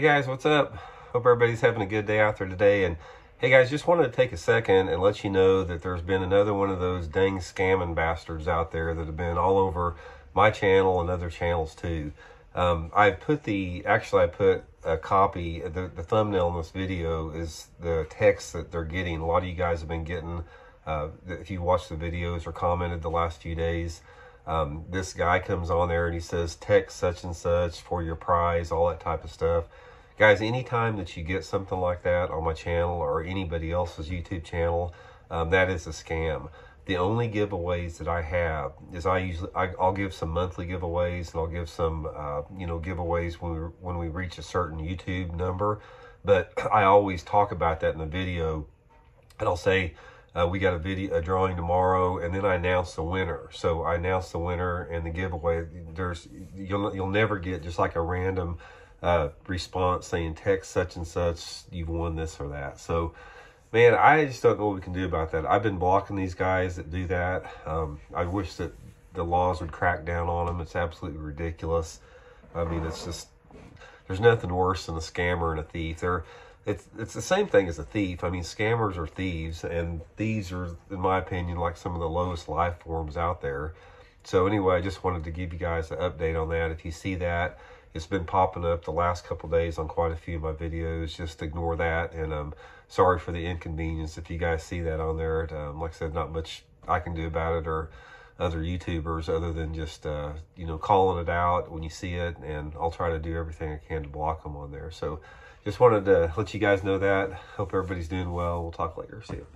Hey guys, what's up? Hope everybody's having a good day out there today. And hey guys, just wanted to take a second and let you know that there's been another one of those dang scamming bastards out there that have been all over my channel and other channels too. Um, I put the, actually I put a copy, the, the thumbnail in this video is the text that they're getting. A lot of you guys have been getting, uh, if you watched the videos or commented the last few days, um, this guy comes on there and he says, text such and such for your prize, all that type of stuff. Guys, anytime that you get something like that on my channel or anybody else's YouTube channel, um, that is a scam. The only giveaways that I have is I usually I, will give some monthly giveaways and I'll give some uh, you know giveaways when we when we reach a certain YouTube number. But I always talk about that in the video, and I'll say uh, we got a video, a drawing tomorrow, and then I announce the winner. So I announce the winner and the giveaway. There's you'll you'll never get just like a random uh, response saying text such and such you've won this or that. So man, I just don't know what we can do about that. I've been blocking these guys that do that. Um, I wish that the laws would crack down on them. It's absolutely ridiculous. I mean, it's just there's nothing worse than a scammer and a thief. They're it's it's the same thing as a thief. I mean, scammers are thieves, and thieves are, in my opinion, like some of the lowest life forms out there. So anyway, I just wanted to give you guys an update on that. If you see that, it's been popping up the last couple days on quite a few of my videos. Just ignore that, and I'm um, sorry for the inconvenience if you guys see that on there. Um, like I said, not much I can do about it, or other YouTubers other than just, uh, you know, calling it out when you see it. And I'll try to do everything I can to block them on there. So just wanted to let you guys know that. Hope everybody's doing well. We'll talk later. See you.